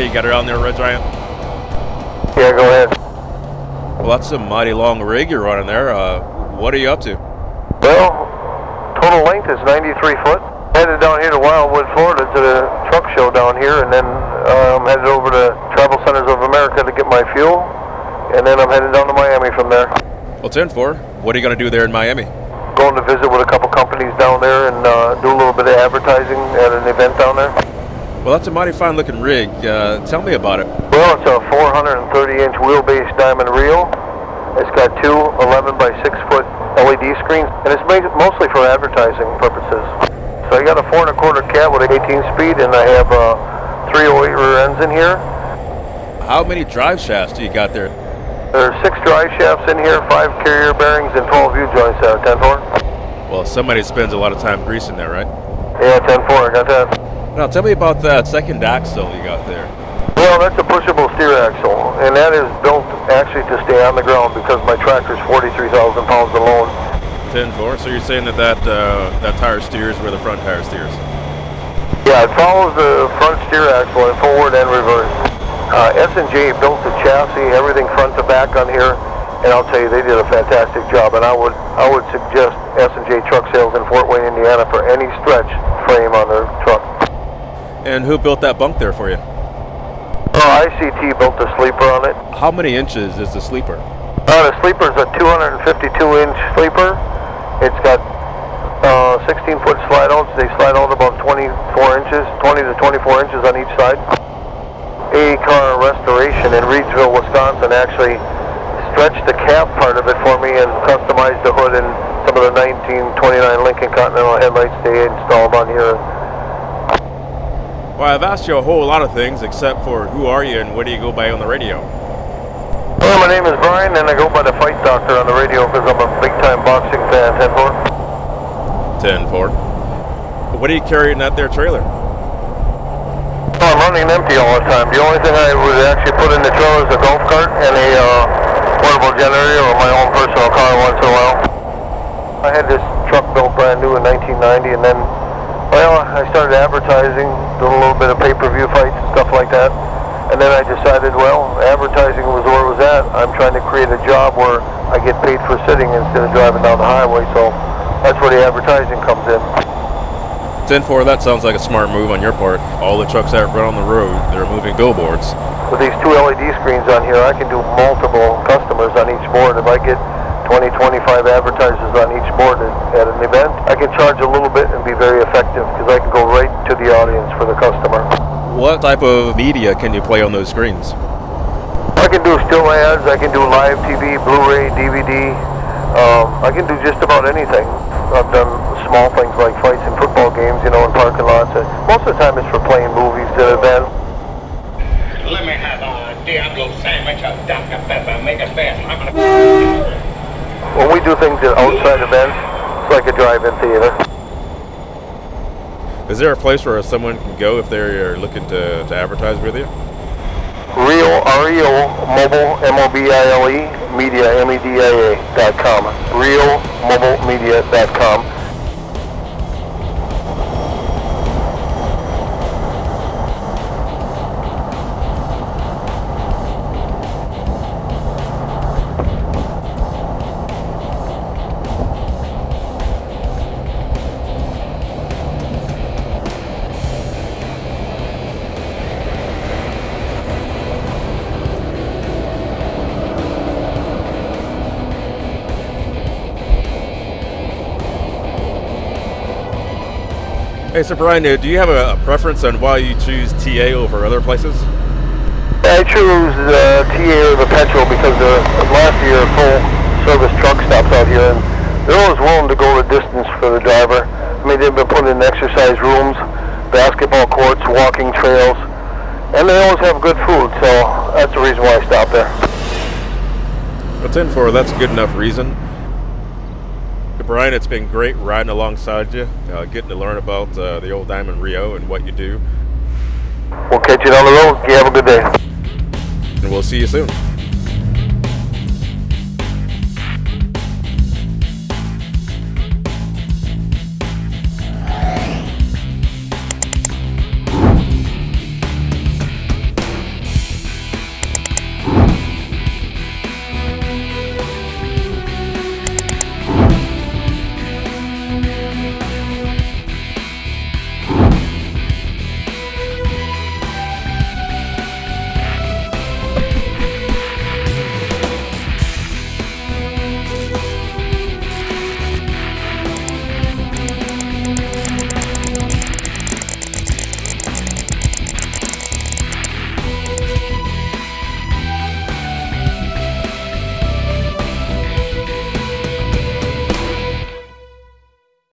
Hey, you got her on there, Red Giant? Yeah, go ahead. Well, that's a mighty long rig you're running there. Uh, what are you up to? Well, total length is 93 foot. Headed down here to Wildwood, Florida to the truck show down here, and then I'm um, headed over to Travel Centers of America to get my fuel, and then I'm headed down to Miami from there. Well, 10-4. What are you going to do there in Miami? Going to visit with a couple companies down there and uh, do a little bit of advertising at an event down there. Well, that's a mighty fine looking rig. Uh, tell me about it. Well, it's a 430 inch wheelbase Diamond Reo. It's got two 11 by 6 foot LED screens, and it's made mostly for advertising purposes. So I got a four and a quarter cat with an 18 speed, and I have uh, 308 rear ends in here. How many drive shafts do you got there? There are six drive shafts in here, five carrier bearings, and 12 U joints there. 10-4. Well, somebody spends a lot of time greasing there, right? Yeah, 10-4. I got that. Now, tell me about that second axle you got there. Well, that's a pushable steer axle, and that is built actually to stay on the ground because my tractor's 43,000 pounds alone. 10-4, so you're saying that that, uh, that tire steers where the front tire steers? Yeah, it follows the front steer axle in forward and reverse. Uh, S&J built the chassis, everything front to back on here, and I'll tell you, they did a fantastic job, and I would I would suggest S&J Truck Sales in Fort Wayne, Indiana for any stretch frame on their truck. And who built that bunk there for you? Oh, ICT built the sleeper on it. How many inches is the sleeper? Uh, the sleeper is a 252 inch sleeper. It's got uh, 16 foot slide outs. They slide out about 24 inches, 20 to 24 inches on each side. A car restoration in Reedsville, Wisconsin actually stretched the cab part of it for me and customized the hood and some of the 1929 Lincoln Continental headlights they installed on here. Well, I've asked you a whole lot of things except for who are you and what do you go by on the radio? Well, my name is Brian and I go by the Fight Doctor on the radio because I'm a big time boxing fan. 10 4. 10 4. What are you carrying in that there trailer? Oh, I'm running empty all the time. The only thing I would actually put in the trailer is a golf cart and a uh, portable generator or my own personal car once in a while. I had this truck built brand new in 1990 and then well, I started advertising, doing a little bit of pay-per-view fights and stuff like that. And then I decided, well, advertising was where it was at. I'm trying to create a job where I get paid for sitting instead of driving down the highway. So that's where the advertising comes in. 10-4, that sounds like a smart move on your part. All the trucks that run on the road, they're moving billboards. With these two LED screens on here, I can do multiple customers on each board. If I get 20, 25 advertisers on each board at, an event, I can charge a little bit and be very effective because I can go right to the audience for the customer. What type of media can you play on those screens? I can do still ads, I can do live TV, Blu-ray, DVD. Um, I can do just about anything. I've done small things like fights in football games, you know, in parking lots. Most of the time it's for playing movies at events. Let me have a Diablo sandwich, a Dr. Pepper, make it fast. When we do things at outside events, it's like a drive-in theater. Is there a place where someone can go if they're looking to, to advertise with you? Reo, R-E-O, mobile, M-O-B-I-L-E, media, M-E-D-I-A, dot com. Reomobilemedia.com. Hey, so Brian, do you have a, preference on why you choose TA over other places? I choose uh, TA over Petro because the last year full service truck stops out here and they're always willing to go the distance for the driver. I mean, they've been putting in exercise rooms, basketball courts, walking trails, and they always have good food, so that's the reason why I stop there. Well, 10 4, that's a good enough reason. Brian, it's been great riding alongside you, uh, getting to learn about uh, the old Diamond Reo and what you do. We'll catch you down the road. You have a good day. And we'll see you soon.